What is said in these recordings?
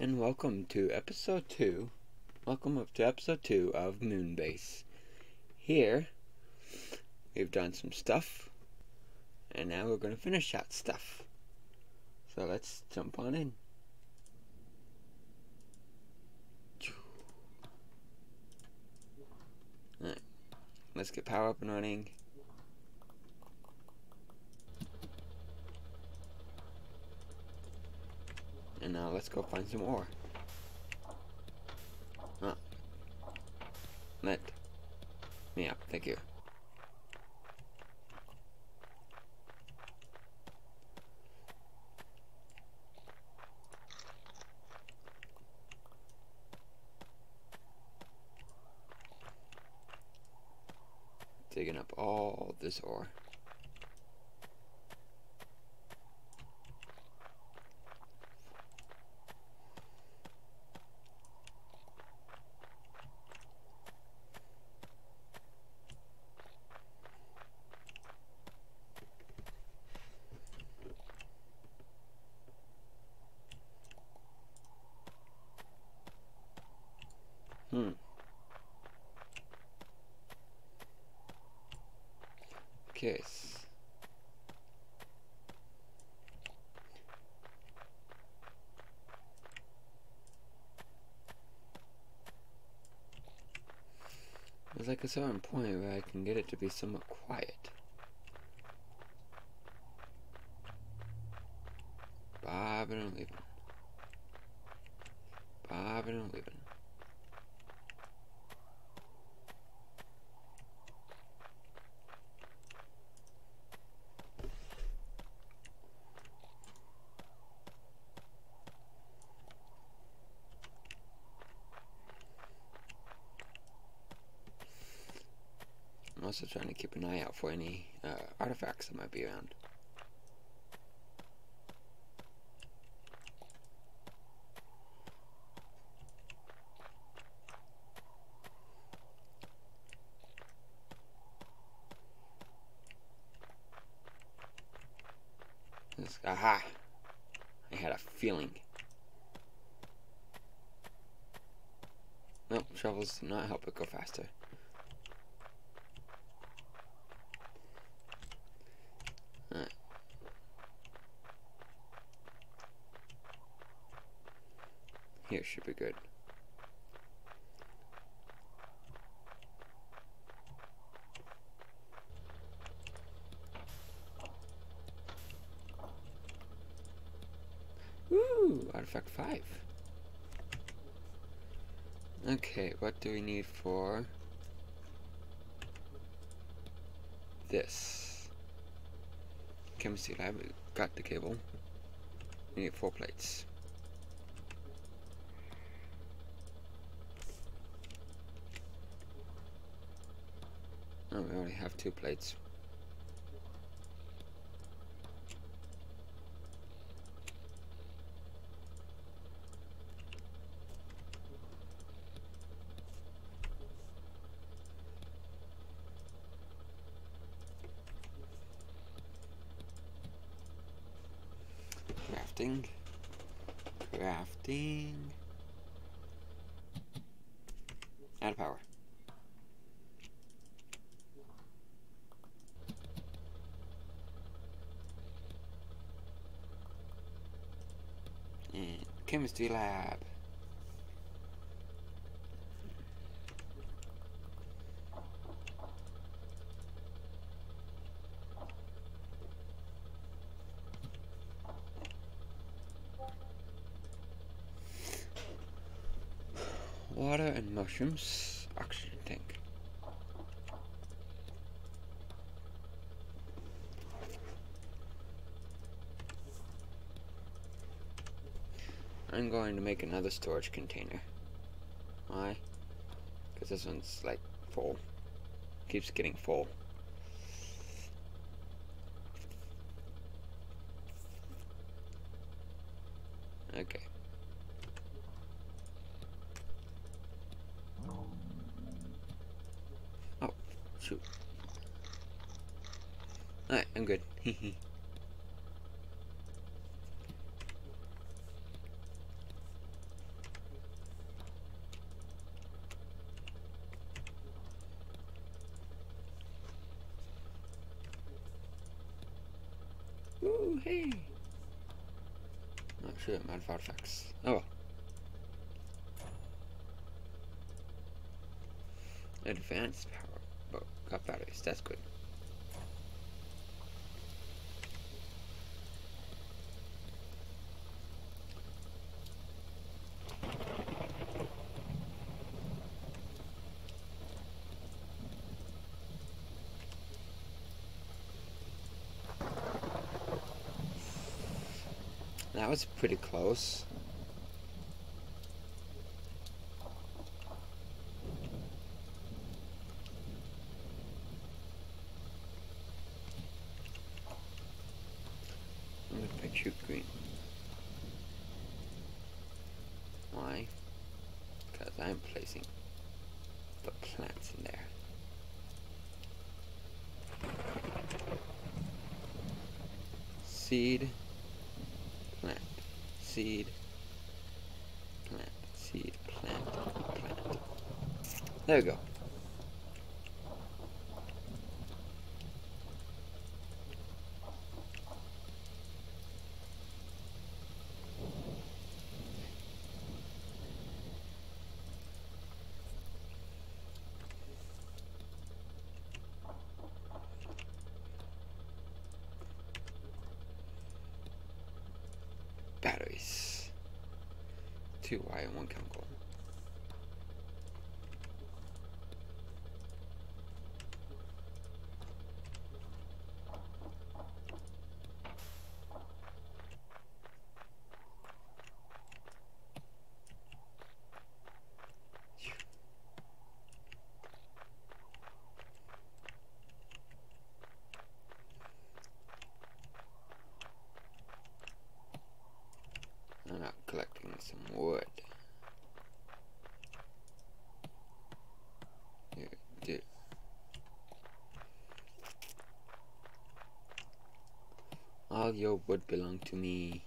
and welcome to episode 2. Welcome up to episode 2 of MewnBase. Here, we've done some stuff, and now we're going to finish that stuff. So let's jump on in. Alright, let's get power up and running. And now let's go find some ore. Ah. Let me up, thank you. Digging up all this ore. Case. There's like a certain point where I can get it to be somewhat quiet. Bobbing and weaving. Bobbing and weaving. I'm also trying to keep an eye out for any uh, artifacts that might be around. This, aha! I had a feeling. Nope, shovels do not help it go faster. Alright. Here should be good. Ooh, artifact 5. Okay, what do we need for this? Chemistry lab, we got the cable. We need four plates. Oh, we only have two plates. Add power. And chemistry lab. Water and mushrooms. Oxygen tank. I'm going to make another storage container. Why? Because this one's like full. Keeps getting full. shoot. Alright, I'm good. Ooh, hey! Not sure, man, Farfax. Oh well. Advanced power. Oh. That's good. That was pretty close. I'm gonna pick you green. Why? Because I'm placing the plants in there. Seed plant, seed, plant, seed, plant, plant. There we go. Batteries. Two wire and one chemical. I'm out collecting some wood. Here, dude. Your wood belong to me.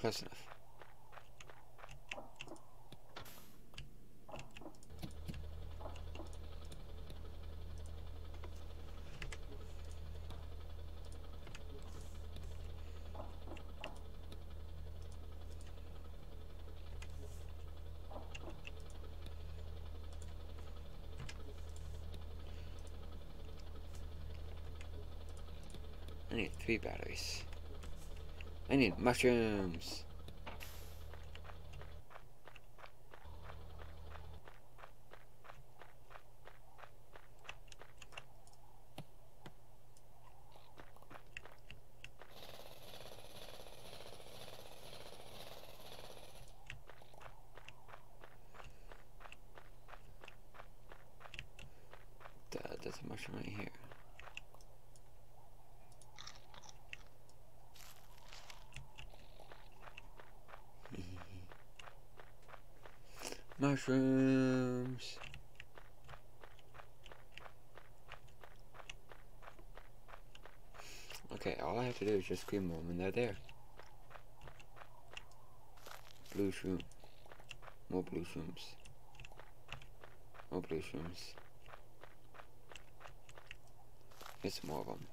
Close enough. I need three batteries. I need mushrooms. Duh, There's a mushroom right here. Mushrooms. Okay, all I have to do is just scream them and they're there. Blue shroom. More blue shrooms. More blue shrooms. Some more of them.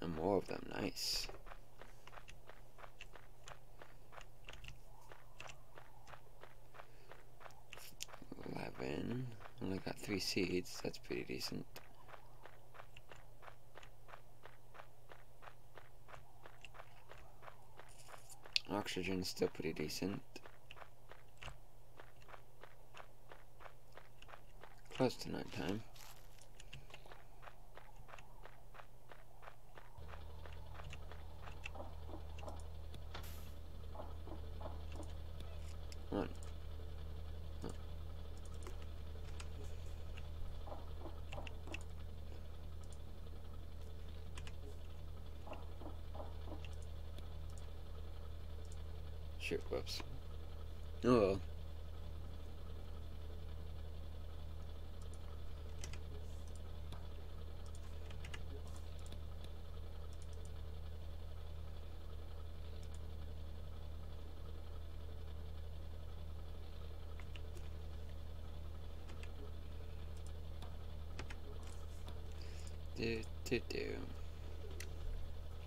And more of them, nice. Eleven. Only got three seeds. That's pretty decent. Oxygen's still pretty decent. Close to night time. One. Shit, whoops. Oh well. Do do.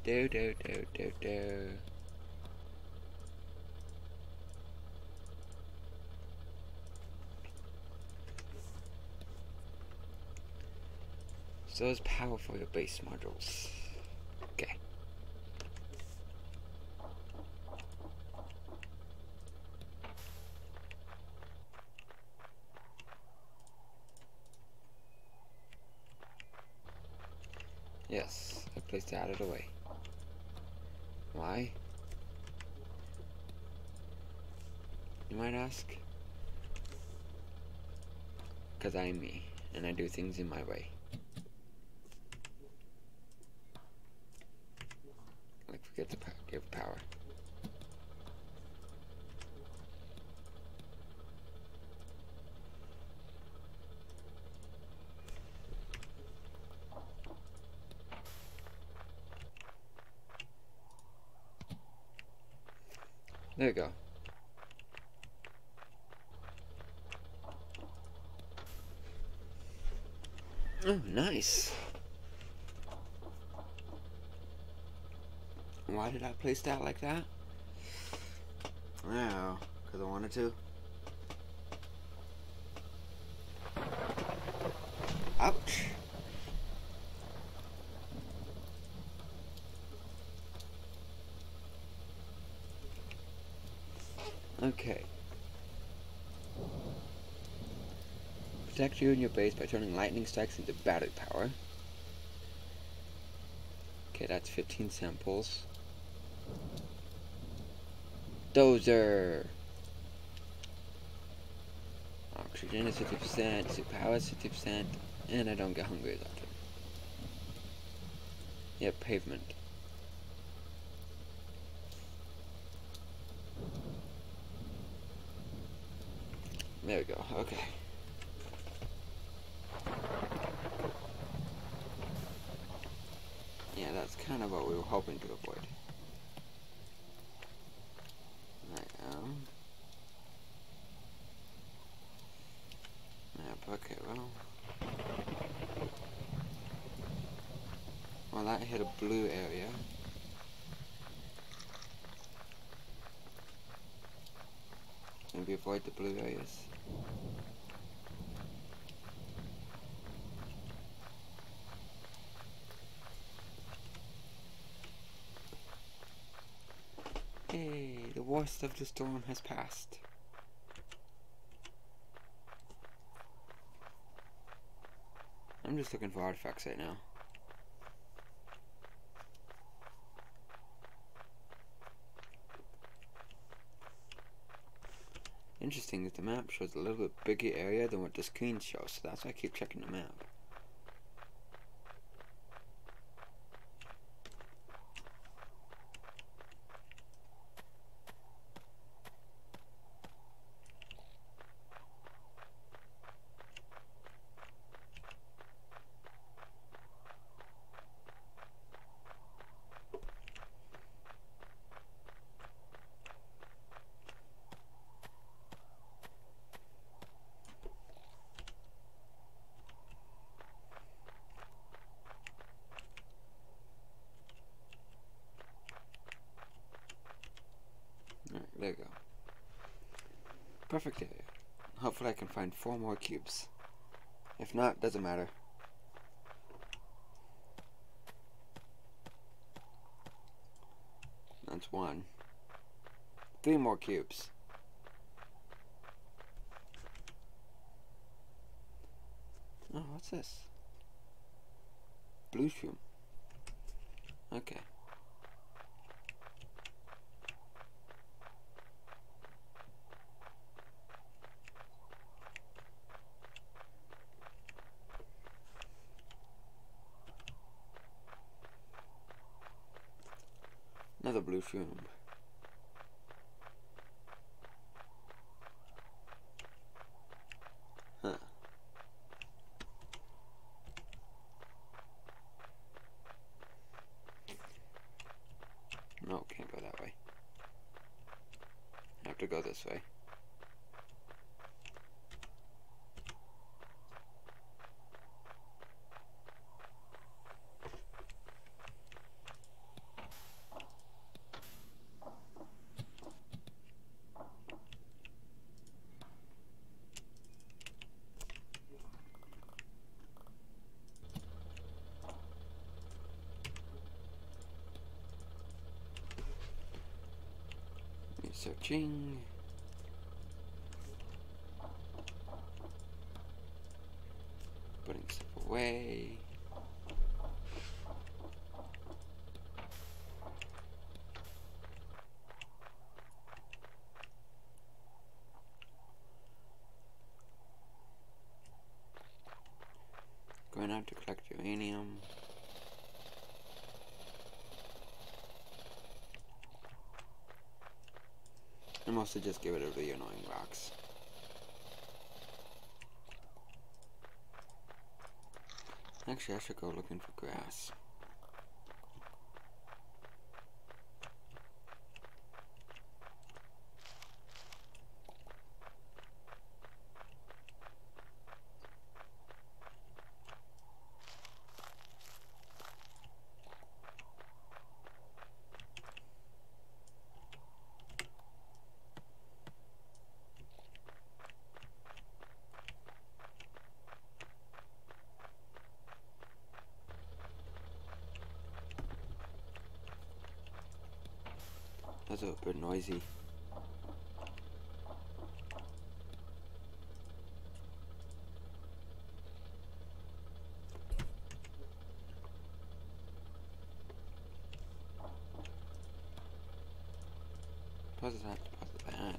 Do do do do do. So it's power for your base modules. Okay. It out of the way. Why? You might ask? Because I'm me, and I do things in my way. Like forget to give power. There we go. Oh, nice. Why did I place that like that? Wow, because I wanted to. Ouch. Okay. Protect you and your base by turning lightning strikes into battery power. Okay, that's 15 samples. Dozer! Oxygen is 50%, super power is 50%, and I don't get hungry as often. Yep, pavement. There we go, okay. Yeah, that's kind of what we were hoping to avoid. I am. Map, okay, well. Well, that hit a blue area. Maybe avoid the blue areas. Worst of the storm has passed. I'm just looking for artifacts right now. Interesting that the map shows a little bit bigger area than what the screen shows, so that's why I keep checking the map. There you go. Perfect area. Hopefully I can find four more cubes. If not, doesn't matter. That's one. Three more cubes. Oh, what's this? Blue shroom. Okay. Another blue. Huh. No, can't go that way. I have to go this way. Searching. Putting stuff away. Going out to collect uranium. Mostly just get rid of the annoying rocks. Actually, I should go looking for grass. That's a bit noisy. Deposit that, deposit that.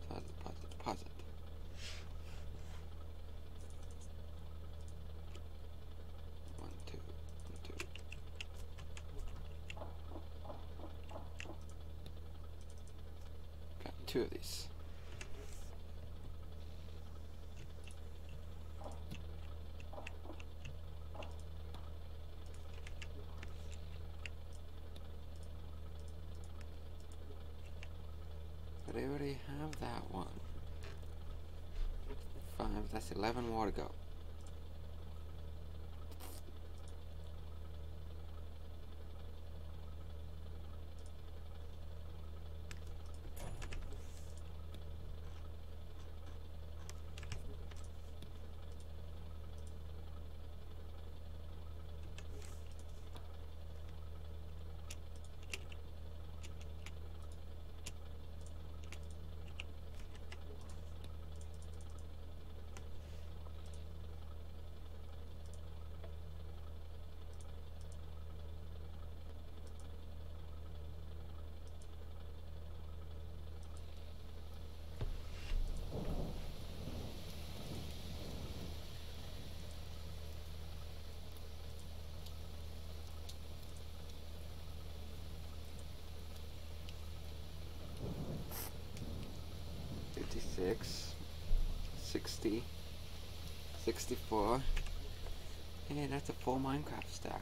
Deposit, deposit, deposit. One, two, one, two. Got two of these. But I already have that one. Five, that's 11 more to go. Fifty-six, sixty, sixty-four. Hey, that's a full Minecraft stack.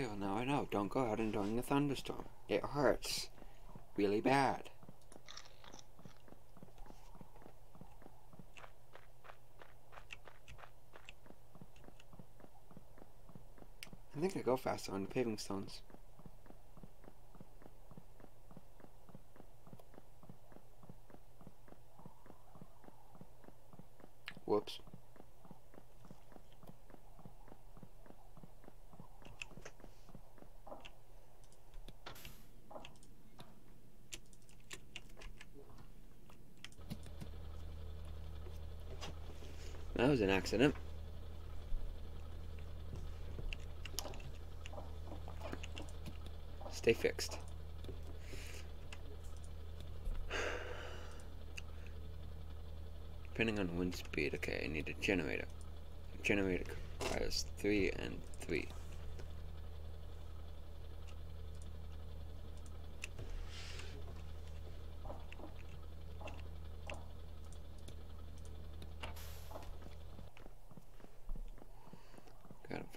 Well now I know. Don't go out during a thunderstorm. It hurts. Really bad. I think I go faster on the paving stones. That was an accident. Stay fixed. Depending on wind speed, okay, I need a generator. Generator requires three and three.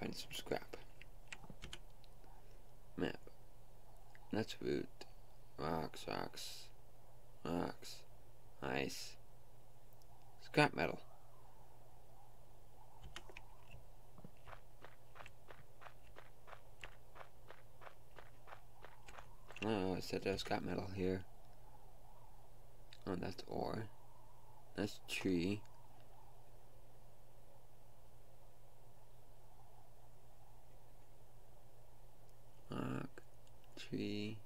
find some scrap. Map. That's root. Rocks, rocks, rocks, ice, scrap metal. Oh, I said there's scrap metal here. Oh, that's ore. That's tree. Rock, tree.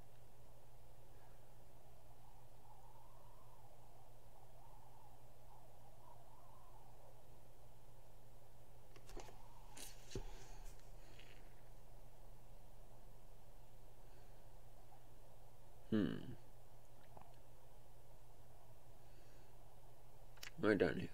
Hmm. We're done here.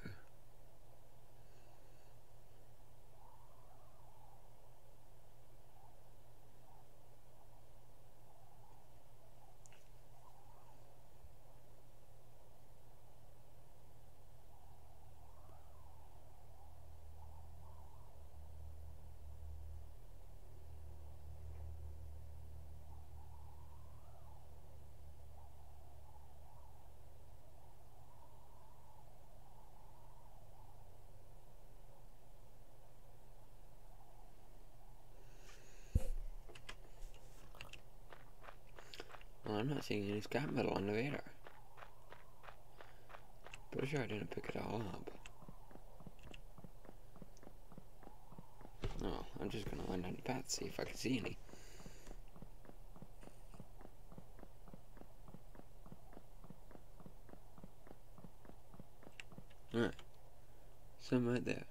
Well, I'm seeing any scrap metal on the radar. Pretty sure I didn't pick it all up. Oh, I'm just gonna land on the path, see if I can see any. Alright. Some right there.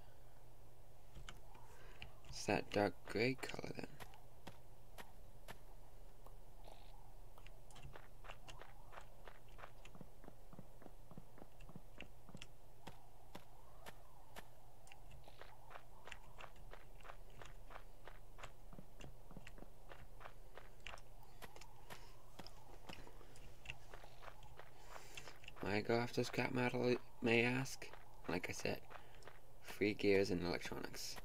It's that dark gray color then. Why go after scrap metal, may ask? Like I said, free gears and electronics.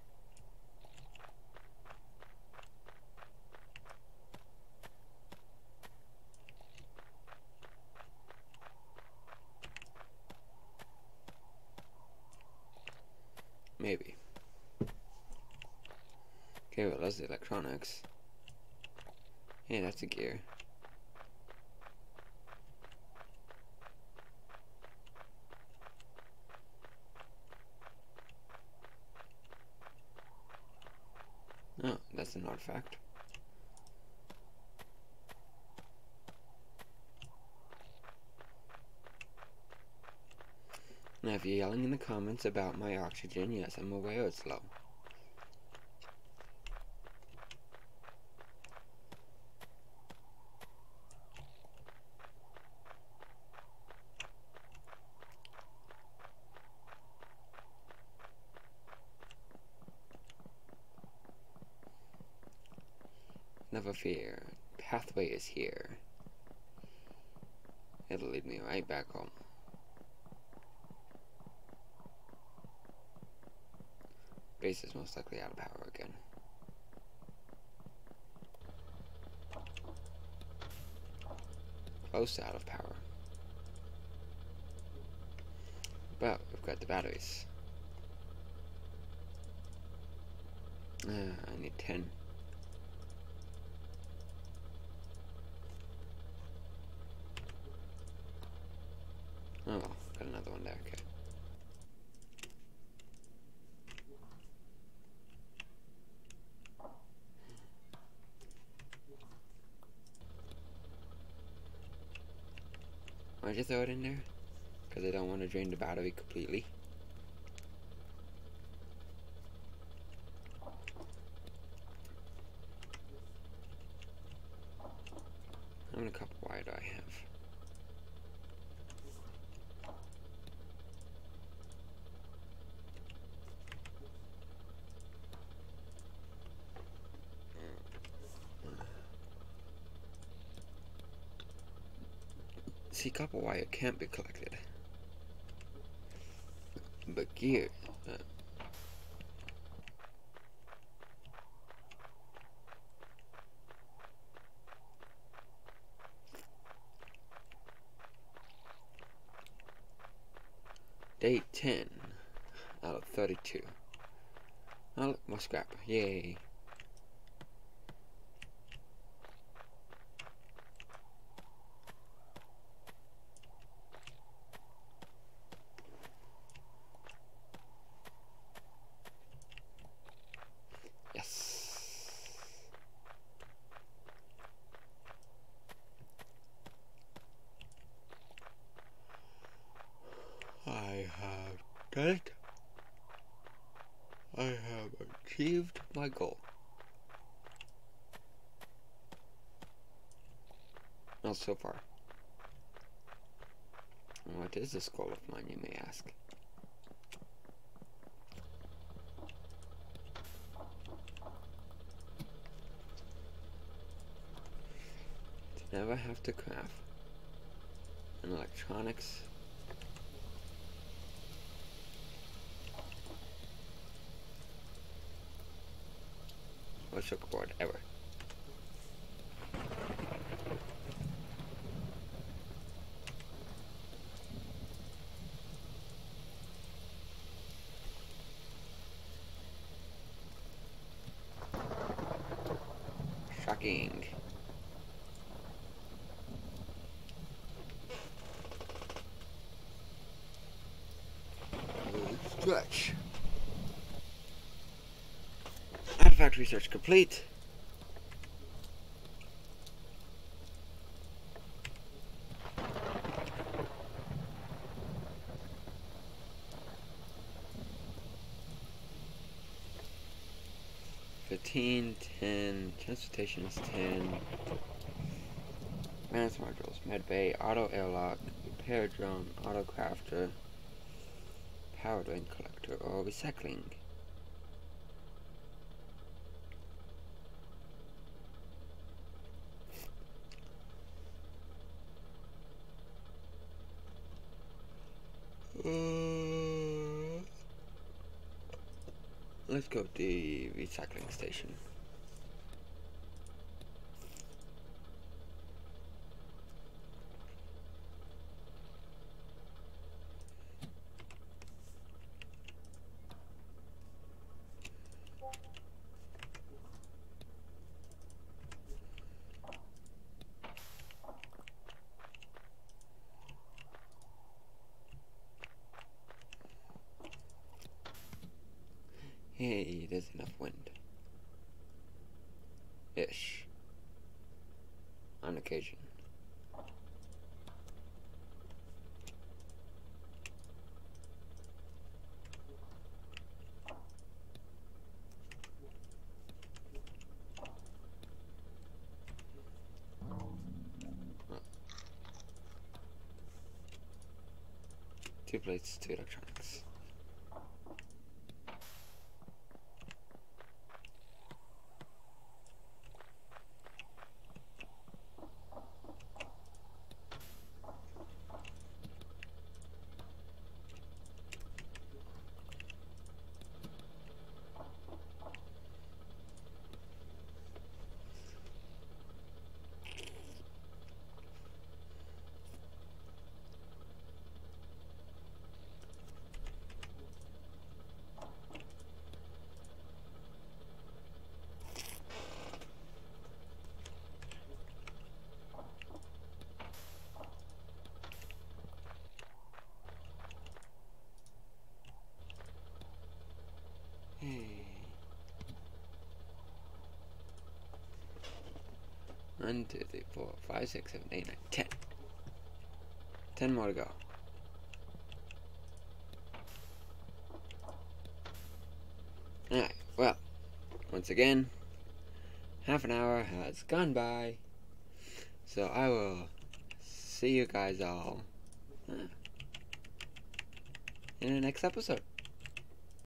Maybe. Okay, well, that's the electronics. Yeah, that's a gear. Oh, artifact. Now, if you're yelling in the comments about my oxygen, yes, I'm aware it's low. Fear, pathway is here. It'll lead me right back home. Base is most likely out of power again. Close out of power. But we've got the batteries. Uh, I need 10. Oh, got another one there, okay. Why'd you throw it in there? Because I don't want to drain the battery completely. copper wire can't be collected. But gear... Uh, Day 10 out of 32. I'll, more scrap, yay. So far. What is this goal of mine, you may ask? To never have to craft an electronics or board ever. Research complete. Fifteen, ten, transportation is ten. Man's modules, medbay, auto airlock, repair drone, auto crafter, power drain collector, or recycling. Uh, let's go to the recycling station. There's enough wind. Ish. On occasion. Two plates, two electronics. One, two, three, four, five, six, seven, eight, nine, ten. Ten 10 more to go. Alright, well, once again, half an hour has gone by. So I will see you guys all uh, in the next episode.